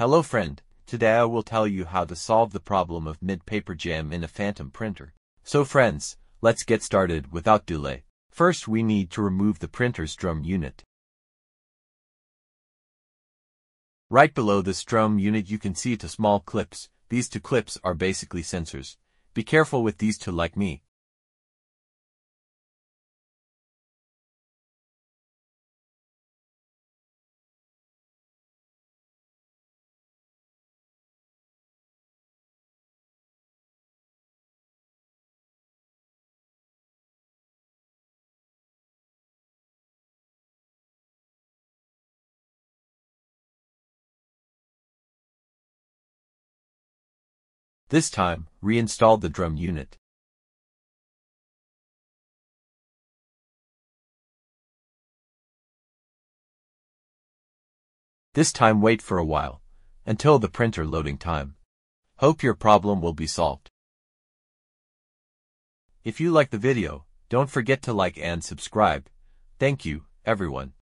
Hello friend, today I will tell you how to solve the problem of mid paper jam in a Pantum printer. So friends, let's get started without delay. First we need to remove the printer's drum unit. Right below this drum unit you can see two small clips. These two clips are basically sensors. Be careful with these two like me. This time, reinstall the drum unit. This time wait for a while, until the printer loading time. Hope your problem will be solved. If you like the video, don't forget to like and subscribe. Thank you, everyone.